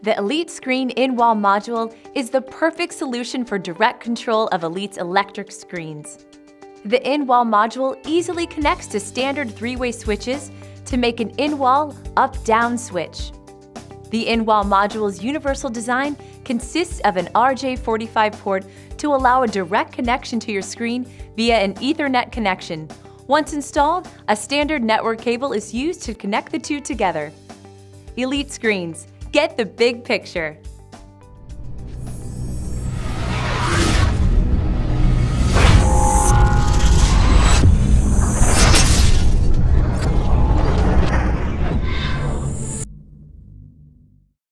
The Elite Screen in-wall module is the perfect solution for direct control of Elite's electric screens. The in-wall module easily connects to standard three-way switches to make an in-wall up-down switch. The in-wall module's universal design consists of an RJ45 port to allow a direct connection to your screen via an Ethernet connection. Once installed, a standard network cable is used to connect the two together. Elite Screens, get the big picture.